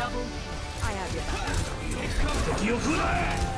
Double. I have your back.